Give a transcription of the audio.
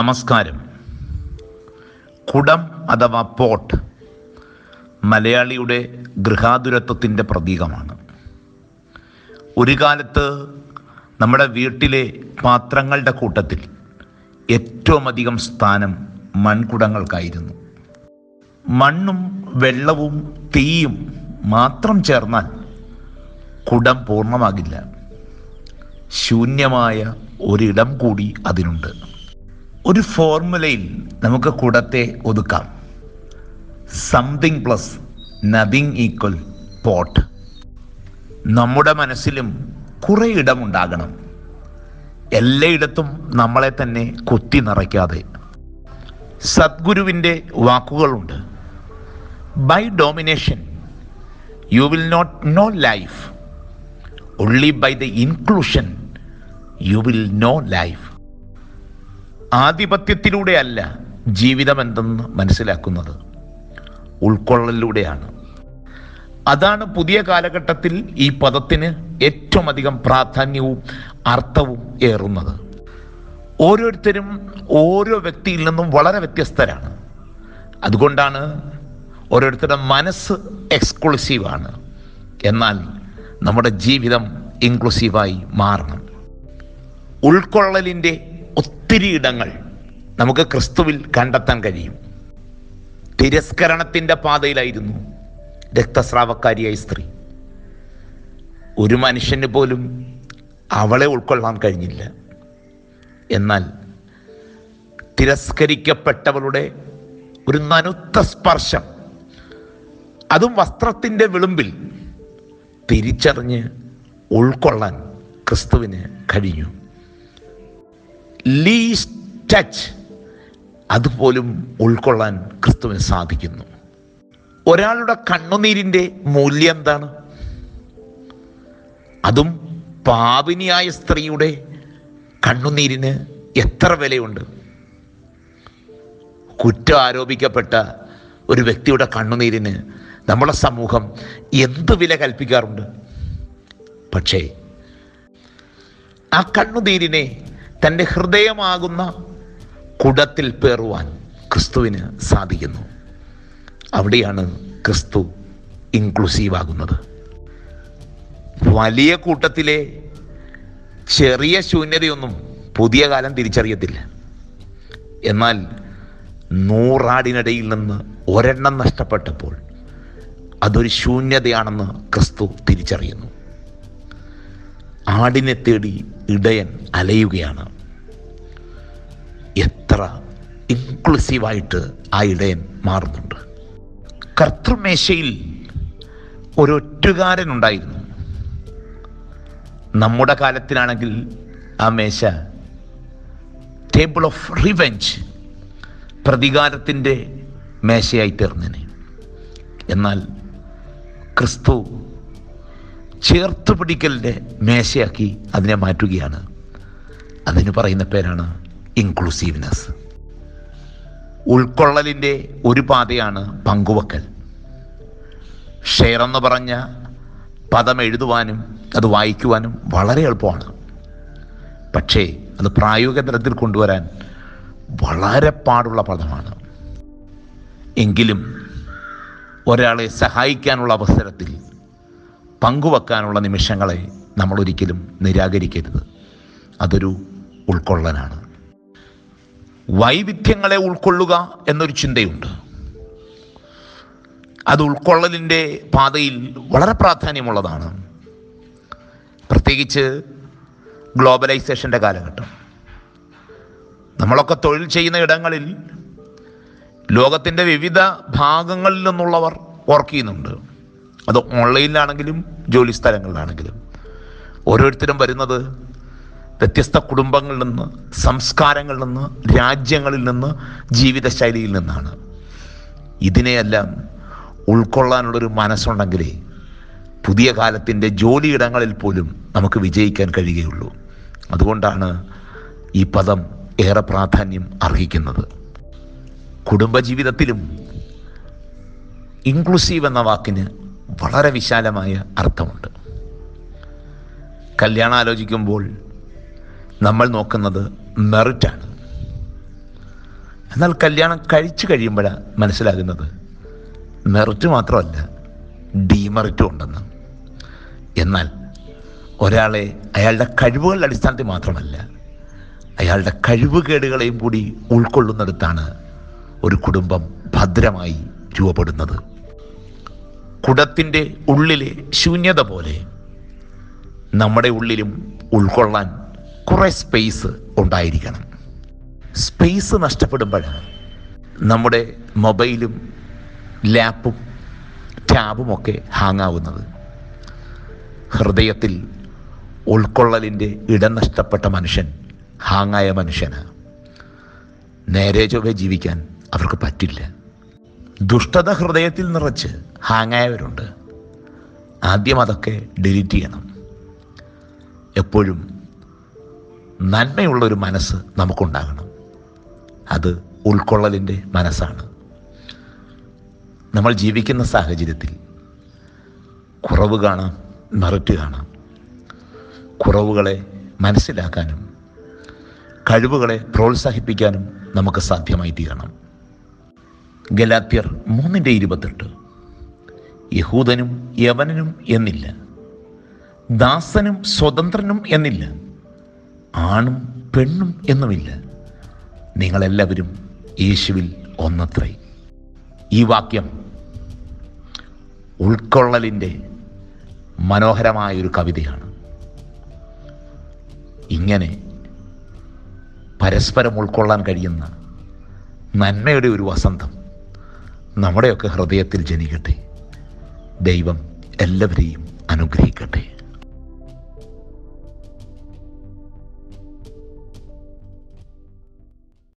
നമസ്കാരം. കുടം അഥവാ പോട്ട് മലയാളിയുടെ ഗൃഹാതുരത്വത്തിന്റെ പ്രതീകമാണ്. ഒരു കാലത്ത് നമ്മുടെ വീട്ടിലെ പാത്രങ്ങളുടെ കൂട്ടത്തിൽ ഏറ്റവും അധികം സ്ഥാനം മൺകുടങ്ങൾക്കായിരുന്നു. മണ്ണും വെള്ളവും തീയും മാത്രം ചേർന്നാൽ കുടം പൂർണമാകില്ല. ശൂന്യമായ ഒരിടം കൂടി അതിനുണ്ട്. ഒരു ഫോർമുലയിൽ നമുക്ക് കുടത്തെ ഒതുക്കാം. Something plus nothing equal pot നമ്മുടെ മനസ്സിലും കുറേ ഇടമുണ്ടാകണം. എല്ലായിടത്തും നമ്മളെ തന്നെ കുത്തി നിറയ്ക്കാതെ. സദ്ഗുരുവിന്റെ വാക്കുകളുണ്ട്. By domination you will not know life only by the inclusion you will know life ആധിപത്യത്തിലൂടെയല്ല ജീവിതം എന്തെന്ന് മനസ്സിലാക്കുന്നത്. ഉൾക്കൊള്ളലിലൂടെയാണ്. അതാണ് പുതിയ കാലഘട്ടത്തിൽ ഈ പദത്തിന് ഏറ്റവും അധികം പ്രാധാന്യവും അർത്ഥവും ഏറുന്നത്. ഓരോരുത്തരും ഓരോ വ്യക്തിയിൽ നിന്നും വളരെ വ്യത്യസ്തരാണ്. അതുകൊണ്ടാണ് ഓരോരുത്തരുടെ മനസ്സ് എക്സ്ക്ലൂസീവാണ്. എന്നാൽ നമ്മുടെ ജീവിതം ഇൻക്ലൂസീവായി മാറണം. ഉൾക്കൊള്ളലിന്റെ ഒത്തിരി ഇടങ്ങൾ നമുക്ക് ക്രിസ്തുവിൽ കണ്ടെത്താൻ കഴിയും. തിരസ്കരണത്തിന്റെ പാതയിലായിരുന്നു രക്തസ്രാവക്കാരിയായ സ്ത്രീ. ഒരു മനുഷ്യന് പോലും അവളെ ഉൾക്കൊള്ളാൻ കഴിഞ്ഞില്ല. എന്നാൽ തിരസ്കരിക്കപ്പെട്ടവളുടെ ഒരു നനുത്ത സ്പർശം അതും വസ്ത്രത്തിന്റെ വിളുമ്പിൽ തിരിച്ചറിഞ്ഞ് ഉൾക്കൊള്ളാൻ ക്രിസ്തുവിന് കഴിഞ്ഞു. ലീസ്റ്റ് ടച്ച് അതുപോലും ഉൾക്കൊള്ളാൻ ക്രിസ്തുവിന് സാധിക്കുന്നു. ഒരാളുടെ കണ്ണുനീരിന്റെ മൂല്യം എന്താണ്? അതും പാപിനിയായ സ്ത്രീയുടെ കണ്ണുനീരിന് എത്ര വിലയുണ്ട്? കുറ്റം ആരോപിക്കപ്പെട്ട ഒരു വ്യക്തിയുടെ കണ്ണുനീരിന് നമ്മുടെ സമൂഹം എന്ത് വില കൽപ്പിക്കാറുണ്ട്? പക്ഷേ ആ കണ്ണുനീരിനെ തന്റെ ഹൃദയമാകുന്ന കുടത്തിൽ പേറുവാൻ ക്രിസ്തുവിന് സാധിക്കുന്നു. അവിടെയാണ് ക്രിസ്തു ഇൻക്ലൂസീവ് ആകുന്നത് വലിയ കൂട്ടത്തിലെ ചെറിയ ശൂന്യതയൊന്നും പുതിയ കാലം തിരിച്ചറിയത്തില്ല. എന്നാൽ നൂറാടിനിടയിൽ നിന്ന് ഒരെണ്ണം നഷ്ടപ്പെട്ടപ്പോൾ അതൊരു ശൂന്യതയാണെന്ന് ക്രിസ്തു തിരിച്ചറിയുന്നു. ആടിനെ തേടി ഇടയൻ അലയുകയാണ്. എത്ര ഇൻക്ലൂസീവായിട്ട് ആ ഇടയൻ മാറുന്നുണ്ട്. കർത്തൃമേശയിൽ ഒരൊറ്റുകാരൻ ഉണ്ടായിരുന്നു നമ്മുടെ കാലത്തിലാണെങ്കിൽ ആ മേശ ടേബിൾ ഓഫ് റിവെഞ്ച് പ്രതികാരത്തിന്റെ മേശയായി തീർന്നേനെ. എന്നാൽ ക്രിസ്തു ചേർത്ത് പിടിക്കലിന്റെ മേശയാക്കി അതിനെ മാറ്റുകയാണ്. അതിന് പറയുന്ന പേരാണ് ഇൻക്ലൂസീവ്നെസ് ഉൾക്കൊള്ളലിന്റെ ഒരു പാതയാണ് പങ്കുവെക്കൽ. ഷെയർ എന്ന് പറഞ്ഞ പദം എഴുതുവാനും അത് വായിക്കുവാനും വളരെ എളുപ്പമാണ്. പക്ഷേ അത് പ്രായോഗിക തലത്തിൽ കൊണ്ടുവരാൻ വളരെ പാടുള്ള പദമാണ്. എങ്കിലും ഒരാളെ സഹായിക്കാനുള്ള അവസരത്തിൽ പങ്കുവെക്കാനുള്ള നിമിഷങ്ങളെ നമ്മൾ ഒരിക്കലും നിരാകരിക്കരുത്. അതൊരു ഉൾക്കൊള്ളലാണ്. വൈവിധ്യങ്ങളെ ഉൾക്കൊള്ളുക എന്നൊരു ചിന്തയുണ്ട്. അത് ഉൾക്കൊള്ളലിന്റെ പാതയിൽ വളരെ പ്രാധാന്യമുള്ളതാണ്. പ്രത്യേകിച്ച് ഗ്ലോബലൈസേഷന്റെ കാലഘട്ടം. നമ്മളൊക്കെ തൊഴിൽ ചെയ്യുന്ന ഇടങ്ങളിൽ ലോകത്തിന്റെ വിവിധ ഭാഗങ്ങളിൽ നിന്നുള്ളവർ വർക്ക് ചെയ്യുന്നുണ്ട്. അത് ഓൺലൈനിലാണെങ്കിലും ജോലി സ്ഥലങ്ങളിലാണെങ്കിലും. ഓരോരുത്തരും വരുന്നത് വ്യത്യസ്ത കുടുംബങ്ങളിൽ നിന്ന് സംസ്കാരങ്ങളിൽ നിന്ന് രാജ്യങ്ങളിൽ നിന്ന് ജീവിതശൈലിയിൽ നിന്നാണ്. ഇതിനെയെല്ലാം ഉൾക്കൊള്ളാനുള്ളൊരു മനസ്സുണ്ടെങ്കിലേ പുതിയ കാലത്തിന്റെ ജോലിയിടങ്ങളിൽ പോലും നമുക്ക് വിജയിക്കാൻ കഴിയുകയുള്ളൂ. അതുകൊണ്ടാണ് ഈ പദം ഏറെ പ്രാധാന്യം അർഹിക്കുന്നത്. കുടുംബജീവിതത്തിലും ഇൻക്ലൂസീവ് എന്ന വാക്കിന് വളരെ വിശാലമായ അർത്ഥമുണ്ട്. കല്യാണം ആലോചിക്കുമ്പോൾ നമ്മൾ നോക്കുന്നത് മെറിറ്റാണ്. എന്നാൽ കല്യാണം കഴിച്ചു കഴിയുമ്പോഴാണ് മനസ്സിലാകുന്നത് മെറിറ്റ് മാത്രമല്ല ഡീമെറിറ്റും ഉണ്ടെന്ന്. എന്നാൽ ഒരാളെ അയാളുടെ കഴിവുകളുടെ അടിസ്ഥാനത്തിൽ മാത്രമല്ല അയാളുടെ കഴിവുകേടുകളെയും കൂടി ഉൾക്കൊള്ളുന്നിടത്താണ് ഒരു കുടുംബം ഭദ്രമായി രൂപപ്പെടുന്നത്. കുടത്തിന്റെ ഉള്ളിലെ ശൂന്യത പോലെ നമ്മുടെ ഉള്ളിലും ഉൾക്കൊള്ളാൻ കുറേ സ്പേസ് ഉണ്ടായിരിക്കണം. സ്പേസ് നഷ്ടപ്പെടുമ്പോഴാണ് നമ്മുടെ മൊബൈലും ലാപ്പും ടാബുമൊക്കെ ഹാങ് ആവുന്നത് ഹൃദയത്തിൽ ഉൾക്കൊള്ളലിന്റെ ഇടം നഷ്ടപ്പെട്ട മനുഷ്യൻ ഹാങ്ങായ മനുഷ്യനാണ് നേരെ ചൊവ്വെ ജീവിക്കാൻ അവർക്ക് പറ്റില്ല. ദുഷ്ടത ഹൃദയത്തിൽ നിറച്ച് ഹാങ്ങായവരുണ്ട്. ആദ്യം അതൊക്കെ ഡിലീറ്റ് ചെയ്യണം. എപ്പോഴും നന്മയുള്ളൊരു മനസ്സ് നമുക്കുണ്ടാകണം. അത് ഉൾക്കൊള്ളലിന്റെ മനസ്സാണ്. നമ്മൾ ജീവിക്കുന്ന സാഹചര്യത്തിൽ കുറവ് കാണാം മെറിറ്റ് കാണാം. കുറവുകളെ മനസ്സിലാക്കാനും കഴിവുകളെ പ്രോത്സാഹിപ്പിക്കാനും നമുക്ക് സാധ്യമായി തീരണം ഗലാത്യർ മൂന്നിന്റെ ഇരുപത്തെട്ട്. യഹൂദനും യവനനും എന്നില്ല. ദാസനും സ്വതന്ത്രനും എന്നില്ല. ആണും പെണ്ണും എന്നുമില്ല. നിങ്ങളെല്ലാവരും യേശുവിൽ ഒന്നത്രേ. ഈ വാക്യം ഉൾക്കൊള്ളലിന്റെ മനോഹരമായൊരു കവിതയാണ്. ഇങ്ങനെ പരസ്പരം ഉൾക്കൊള്ളാൻ കഴിയുന്ന നന്മയുടെ ഒരു വസന്തം. നമ്മുടെയൊക്കെ ഹൃദയത്തിൽ ജനിക്കട്ടെ. ദൈവം എല്ലാവരെയും അനുഗ്രഹിക്കട്ടെ.